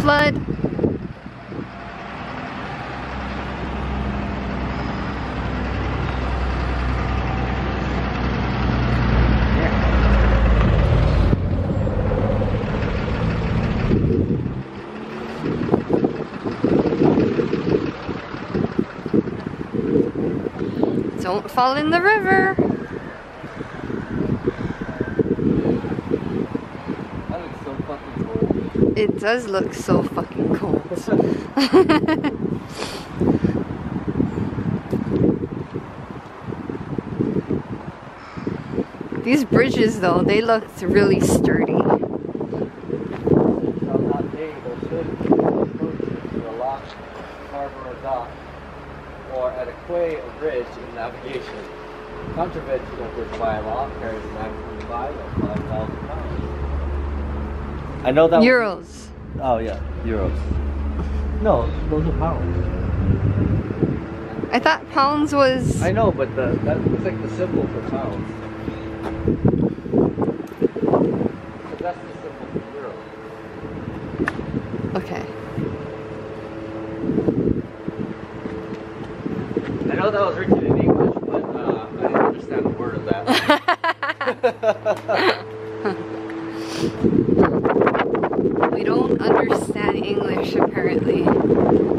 flood. Don't fall in the river. That looks so fucking cool. It does look so fucking cold. These bridges though, they looked really sturdy. Or at a quay or bridge in navigation. Contravention of carries a maximum fine of 5,000 pounds. I know that. Euros. Oh, yeah, euros. No, those are pounds. I thought pounds was I know, but the, that looks like the symbol for pounds. But that's the symbol for euro. okay. I know that was written in English, but uh, I didn't understand a word of that. we don't understand English apparently.